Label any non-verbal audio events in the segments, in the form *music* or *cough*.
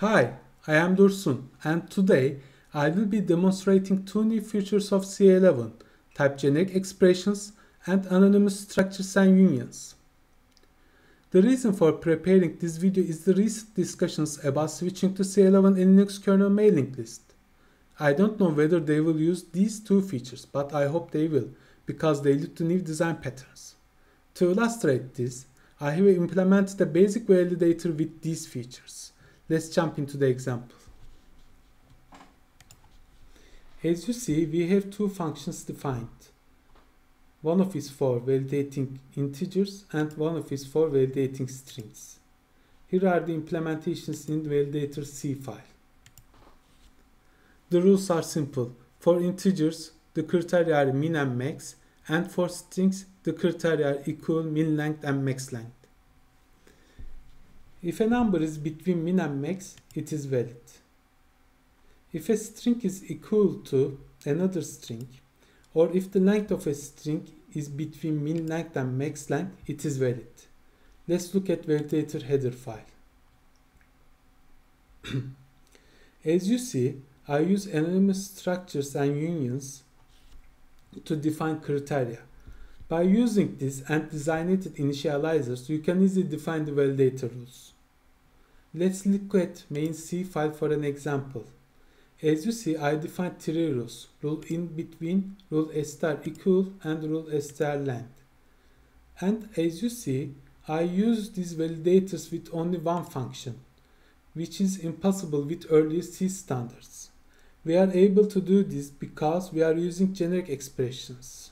Hi, I am Dursun and today I will be demonstrating two new features of C11, type generic expressions and anonymous structures and unions. The reason for preparing this video is the recent discussions about switching to C11 in Linux kernel mailing list. I don't know whether they will use these two features, but I hope they will, because they lead to new design patterns. To illustrate this, I have implemented a basic validator with these features. Let's jump into the example. As you see, we have two functions defined. One of is for validating integers and one of is for validating strings. Here are the implementations in the validator C file. The rules are simple. For integers, the criteria are min and max, and for strings, the criteria are equal, min length, and max length. If a number is between min and max, it is valid. If a string is equal to another string, or if the length of a string is between min length and max length, it is valid. Let's look at validator header file. *clears throat* As you see, I use anonymous structures and unions to define criteria. By using this and designated initializers, you can easily define the validator rules. Let's look at main C file for an example. As you see, I defined three rules. Rule in between, rule star equal, and rule star length. And as you see, I use these validators with only one function, which is impossible with earlier C standards. We are able to do this because we are using generic expressions.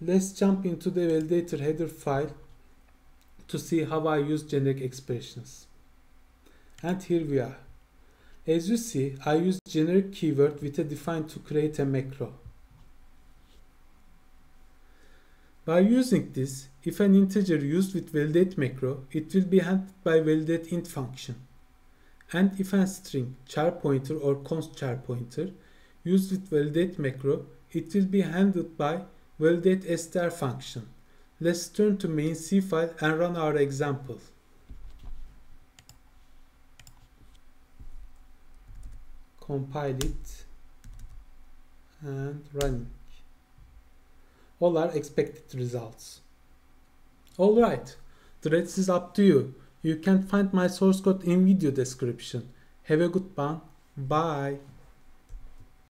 Let's jump into the validator header file to see how I use generic expressions. And here we are. As you see, I use generic keyword with a define to create a macro. By using this, if an integer used with validate macro, it will be handled by validate int function. And if a string, char pointer or const char pointer used with validate macro, it will be handled by validate str function. Let's turn to main C file and run our example. Compile it and running. All are expected results. Alright, the rest is up to you. You can find my source code in video description. Have a good one. Bye.